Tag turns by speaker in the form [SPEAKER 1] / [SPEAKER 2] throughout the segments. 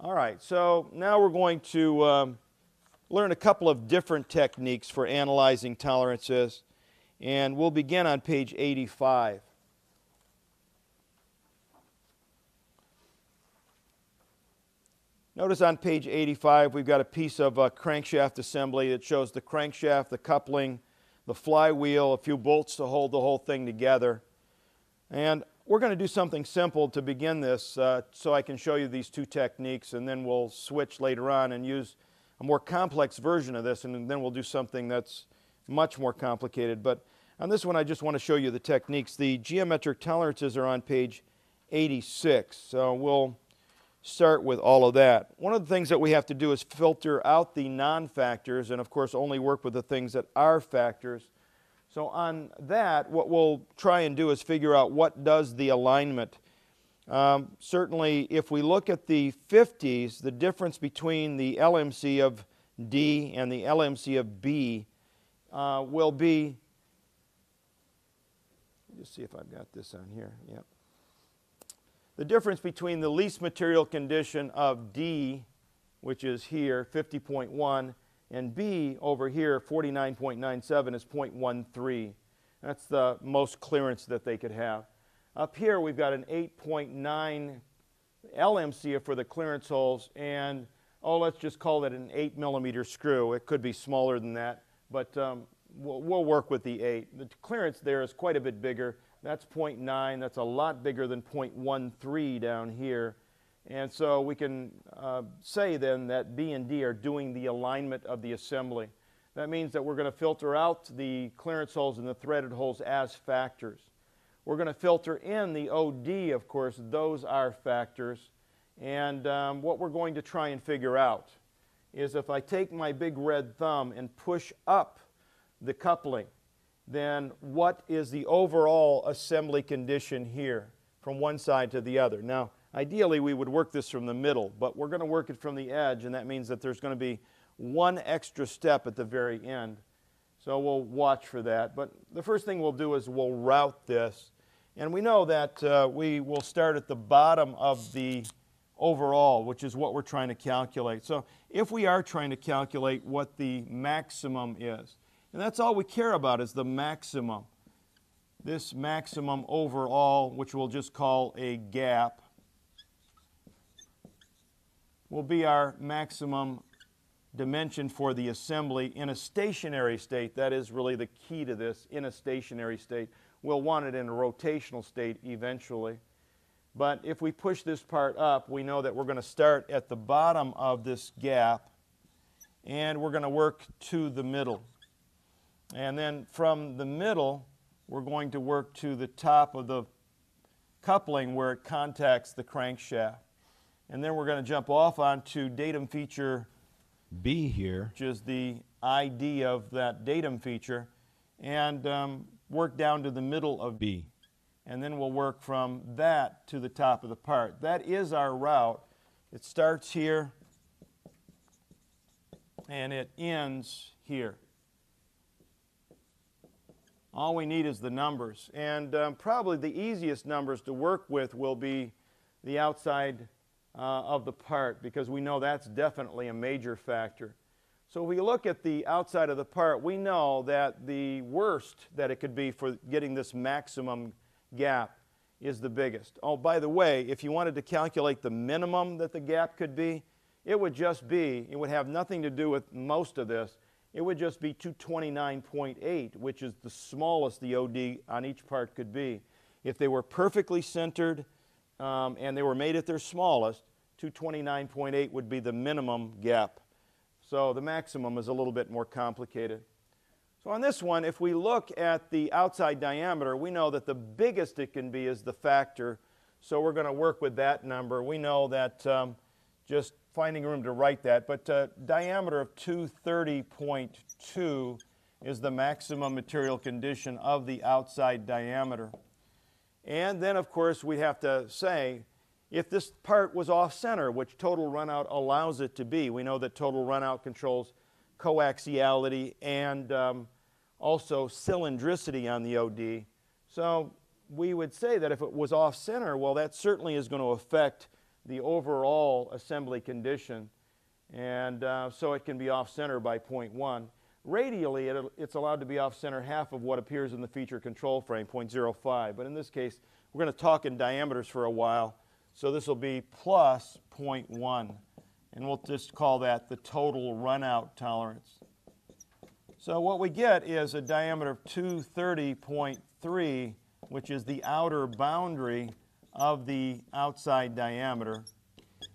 [SPEAKER 1] All right, so now we're going to um, learn a couple of different techniques for analyzing tolerances, and we'll begin on page 85. Notice on page 85 we've got a piece of a crankshaft assembly that shows the crankshaft, the coupling, the flywheel, a few bolts to hold the whole thing together. And we're going to do something simple to begin this uh, so I can show you these two techniques and then we'll switch later on and use a more complex version of this and then we'll do something that's much more complicated. But on this one I just want to show you the techniques. The geometric tolerances are on page 86. So we'll start with all of that. One of the things that we have to do is filter out the non-factors and of course only work with the things that are factors. So on that, what we'll try and do is figure out what does the alignment. Um, certainly, if we look at the 50s, the difference between the LMC of D and the LMC of B uh, will be, just see if I've got this on here. Yep. The difference between the least material condition of D, which is here, 50.1, and B over here, 49.97 is 0.13. That's the most clearance that they could have. Up here, we've got an 8.9 LMC for the clearance holes, and oh, let's just call it an 8 millimeter screw. It could be smaller than that, but um, we'll, we'll, work with the 8. The clearance there is quite a bit bigger. That's 0.9. That's a lot bigger than 0.13 down here. And so we can uh, say then that B and D are doing the alignment of the assembly. That means that we're going to filter out the clearance holes and the threaded holes as factors. We're going to filter in the OD, of course, those are factors. And um, what we're going to try and figure out is if I take my big red thumb and push up the coupling, then what is the overall assembly condition here from one side to the other? Now, Ideally, we would work this from the middle, but we're going to work it from the edge, and that means that there's going to be one extra step at the very end. So we'll watch for that. But the first thing we'll do is we'll route this. And we know that uh, we will start at the bottom of the overall, which is what we're trying to calculate. So if we are trying to calculate what the maximum is, and that's all we care about is the maximum. This maximum overall, which we'll just call a gap, will be our maximum dimension for the assembly in a stationary state. That is really the key to this, in a stationary state. We'll want it in a rotational state eventually. But if we push this part up, we know that we're going to start at the bottom of this gap and we're going to work to the middle. And then from the middle, we're going to work to the top of the coupling where it contacts the crankshaft. And then we're going to jump off onto datum feature
[SPEAKER 2] B here,
[SPEAKER 1] which is the ID of that datum feature, and um, work down to the middle of
[SPEAKER 2] B.
[SPEAKER 1] And then we'll work from that to the top of the part. That is our route. It starts here and it ends here. All we need is the numbers. And um, probably the easiest numbers to work with will be the outside uh, of the part because we know that's definitely a major factor. So if we look at the outside of the part, we know that the worst that it could be for getting this maximum gap is the biggest. Oh, by the way, if you wanted to calculate the minimum that the gap could be, it would just be, it would have nothing to do with most of this, it would just be 229.8, which is the smallest the OD on each part could be. If they were perfectly centered um, and they were made at their smallest, 229.8 would be the minimum gap. So the maximum is a little bit more complicated. So on this one, if we look at the outside diameter, we know that the biggest it can be is the factor. So we're going to work with that number. We know that um, just finding room to write that, but uh, diameter of 230.2 is the maximum material condition of the outside diameter. And then, of course, we have to say if this part was off center, which total runout allows it to be. We know that total runout controls coaxiality and um, also cylindricity on the OD. So we would say that if it was off center, well, that certainly is going to affect the overall assembly condition. And uh, so it can be off center by 0.1. Radially, it, it's allowed to be off center half of what appears in the feature control frame, 0.05. But in this case, we're going to talk in diameters for a while. So this will be plus 0.1. And we'll just call that the total runout tolerance. So what we get is a diameter of 230.3, which is the outer boundary of the outside diameter.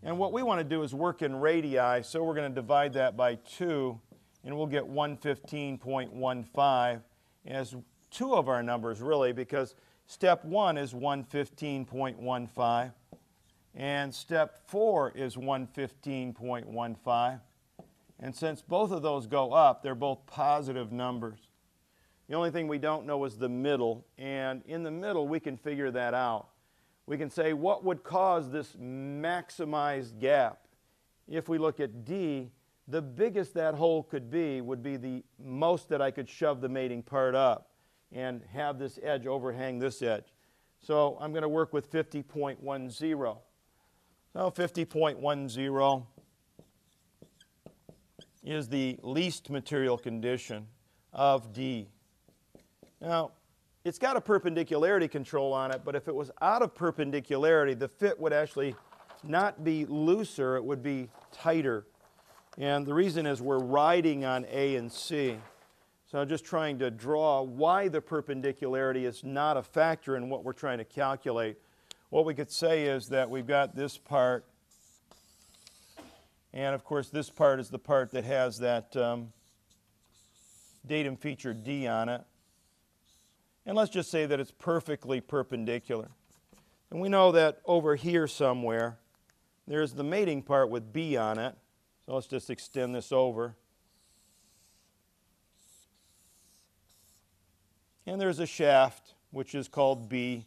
[SPEAKER 1] And what we want to do is work in radii, so we're going to divide that by 2, and we'll get 115.15 as two of our numbers, really, because step 1 is 115.15, and step 4 is 115.15. And since both of those go up, they're both positive numbers. The only thing we don't know is the middle, and in the middle, we can figure that out. We can say what would cause this maximized gap. If we look at D, the biggest that hole could be would be the most that I could shove the mating part up and have this edge overhang this edge. So I'm going to work with 50.10. So 50.10 is the least material condition of D. Now, it's got a perpendicularity control on it, but if it was out of perpendicularity, the fit would actually not be looser, it would be tighter. And the reason is we're riding on A and C. So I'm just trying to draw why the perpendicularity is not a factor in what we're trying to calculate. What we could say is that we've got this part and of course, this part is the part that has that um, datum feature D on it. And let's just say that it's perfectly perpendicular. And we know that over here somewhere, there's the mating part with B on it. So let's just extend this over. And there's a shaft, which is called B.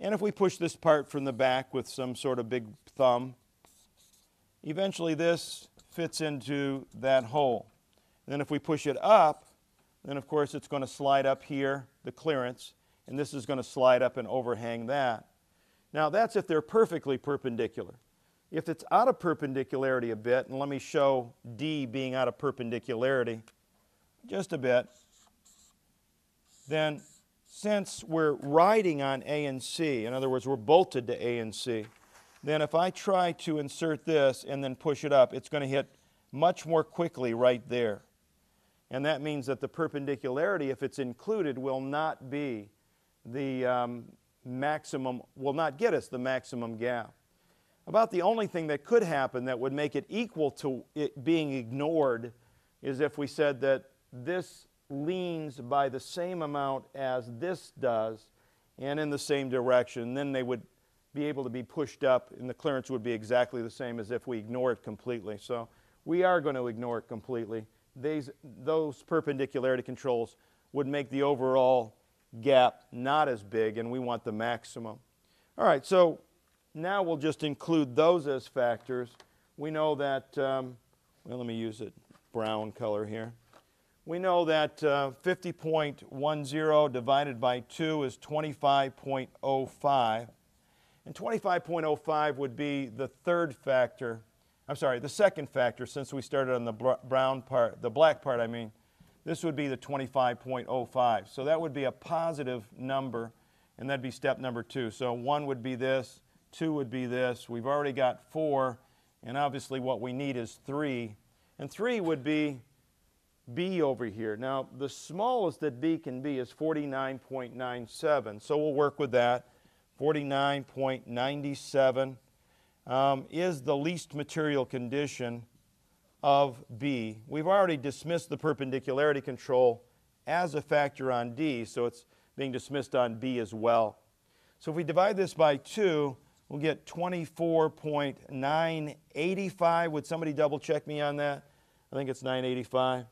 [SPEAKER 1] And if we push this part from the back with some sort of big thumb, Eventually this fits into that hole. And then if we push it up, then of course it's going to slide up here, the clearance, and this is going to slide up and overhang that. Now that's if they're perfectly perpendicular. If it's out of perpendicularity a bit, and let me show D being out of perpendicularity just a bit, then since we're riding on A and C, in other words, we're bolted to A and C, then if I try to insert this and then push it up, it's going to hit much more quickly right there. And that means that the perpendicularity, if it's included, will not be the um, maximum, will not get us the maximum gap. About the only thing that could happen that would make it equal to it being ignored is if we said that this leans by the same amount as this does and in the same direction. Then they would be able to be pushed up, and the clearance would be exactly the same as if we ignore it completely. So we are going to ignore it completely. These, those perpendicularity controls would make the overall gap not as big, and we want the maximum. All right, so now we'll just include those as factors. We know that, um, well, let me use it brown color here. We know that uh, 50.10 divided by 2 is 25.05. And 25.05 would be the third factor. I'm sorry, the second factor since we started on the brown part, the black part, I mean. This would be the 25.05. So that would be a positive number, and that'd be step number two. So one would be this, two would be this. We've already got four, and obviously what we need is three. And three would be B over here. Now, the smallest that B can be is 49.97, so we'll work with that. 49.97 um, is the least material condition of B. We've already dismissed the perpendicularity control as a factor on D, so it's being dismissed on B as well. So if we divide this by 2, we'll get 24.985. Would somebody double check me on that? I think it's 985.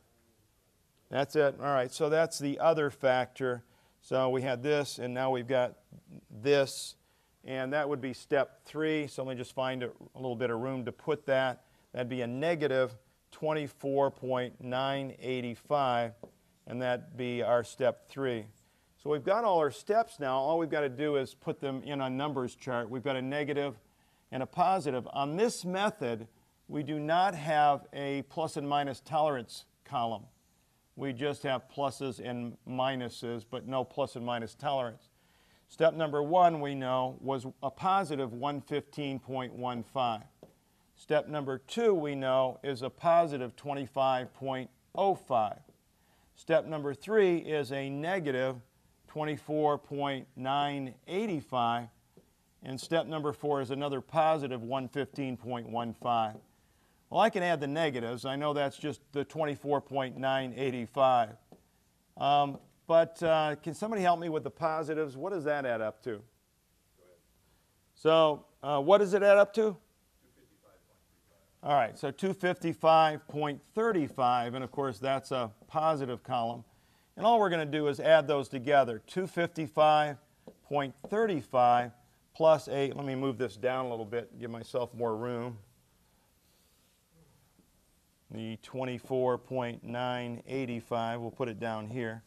[SPEAKER 1] That's it. All right, so that's the other factor. So we had this, and now we've got this, and that would be step three. So let me just find a, a little bit of room to put that. That'd be a negative 24.985, and that'd be our step three. So we've got all our steps now. All we've got to do is put them in a numbers chart. We've got a negative and a positive. On this method, we do not have a plus and minus tolerance column. We just have pluses and minuses, but no plus and minus tolerance. Step number one, we know, was a positive 115.15. Step number two, we know, is a positive 25.05. Step number three is a negative 24.985. And step number four is another positive 115.15. Well, I can add the negatives. I know that's just the 24.985. Um, but uh, can somebody help me with the positives? What does that add up to? So, uh, what does it add up to? All right, so 255.35, and of course that's a positive column. And all we're going to do is add those together. 255.35 plus 8. Let me move this down a little bit, give myself more room. The 24.985, we'll put it down here.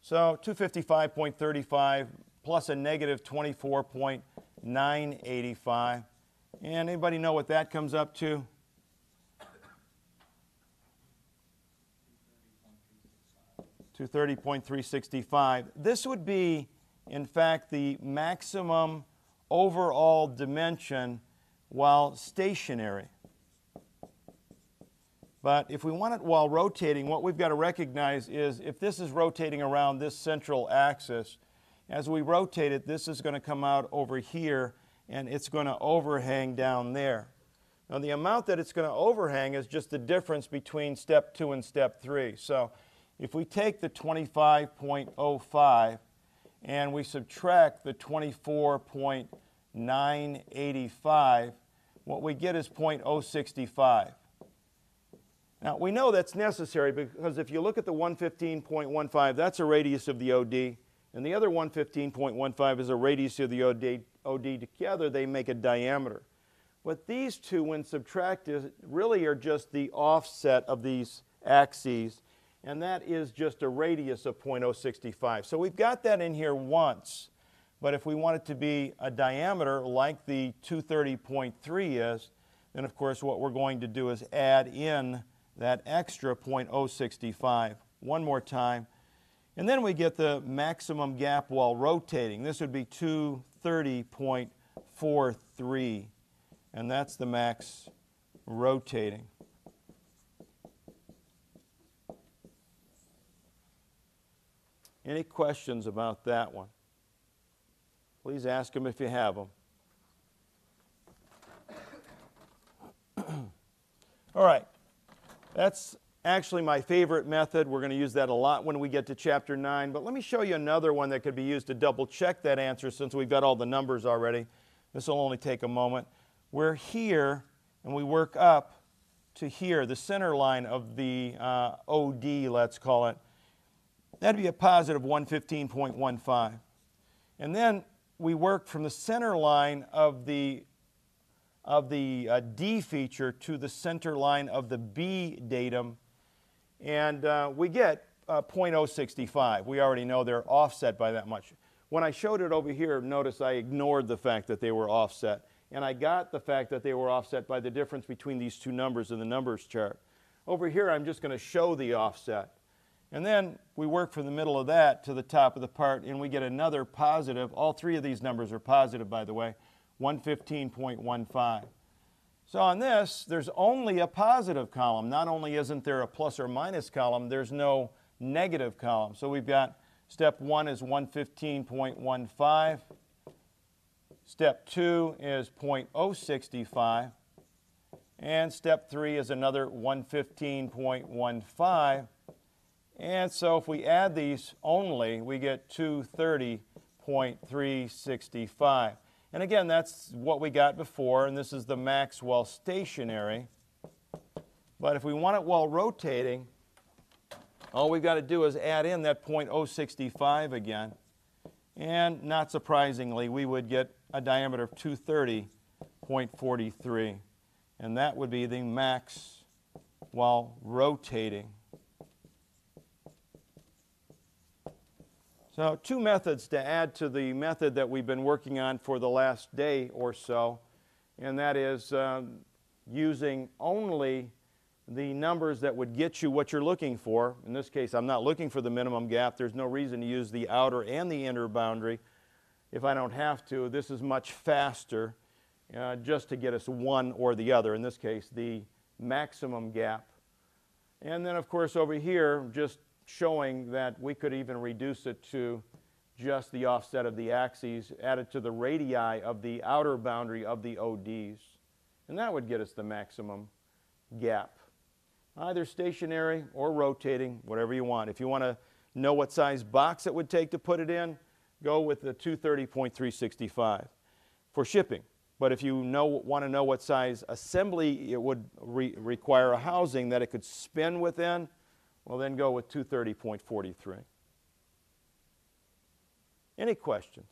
[SPEAKER 1] So 255.35 plus a negative 24.985. And anybody know what that comes up to? 230.365. This would be, in fact, the maximum overall dimension while stationary. But if we want it while rotating, what we've got to recognize is if this is rotating around this central axis, as we rotate it, this is going to come out over here and it's going to overhang down there. Now, the amount that it's going to overhang is just the difference between step two and step three. So, if we take the 25.05 and we subtract the 24.985, what we get is 0.065. Now, we know that's necessary because if you look at the 115.15, that's a radius of the OD, and the other 115.15 is a radius of the OD. OD. Together, they make a diameter. But these two, when subtracted, really are just the offset of these axes and that is just a radius of 0.065. So we've got that in here once, but if we want it to be a diameter like the 230.3 is, then of course what we're going to do is add in that extra 0.065 one more time. And then we get the maximum gap while rotating. This would be 230.43, and that's the max rotating. Any questions about that one? Please ask them if you have them. All right. That's actually my favorite method. We're going to use that a lot when we get to chapter 9. But let me show you another one that could be used to double check that answer since we've got all the numbers already. This will only take a moment. We're here and we work up to here, the center line of the uh, OD, let's call it. That'd be a positive 115.15. And then we work from the center line of the, of the uh, D feature to the center line of the B datum, and uh, we get uh, 0.065. We already know they're offset by that much. When I showed it over here, notice I ignored the fact that they were offset, and I got the fact that they were offset by the difference between these two numbers in the numbers chart. Over here, I'm just going to show the offset. And then we work from the middle of that to the top of the part, and we get another positive. All three of these numbers are positive, by the way 115.15. So on this, there's only a positive column. Not only isn't there a plus or minus column, there's no negative column. So we've got step one is 115.15. Step two is 0.065. And step three is another 115.15. And so if we add these only, we get 230.365. And again, that's what we got before, and this is the max while stationary. But if we want it while rotating, all we've got to do is add in that 0.065 again. And not surprisingly, we would get a diameter of 230.43. And that would be the max while rotating. So, two methods to add to the method that we've been working on for the last day or so. and that is um, using only the numbers that would get you what you're looking for. In this case, I'm not looking for the minimum gap. There's no reason to use the outer and the inner boundary if I don't have to. This is much faster uh, just to get us one or the other. In this case, the maximum gap. And then, of course, over here, just showing that we could even reduce it to just the offset of the axes added to the radii of the outer boundary of the ODs. And that would get us the maximum gap. Either stationary or rotating, whatever you want. If you want to know what size box it would take to put it in, go with the 230.365 for shipping. But if you know, want to know what size assembly it would re require a housing that it could spin within, well, then go with 230.43. Any questions?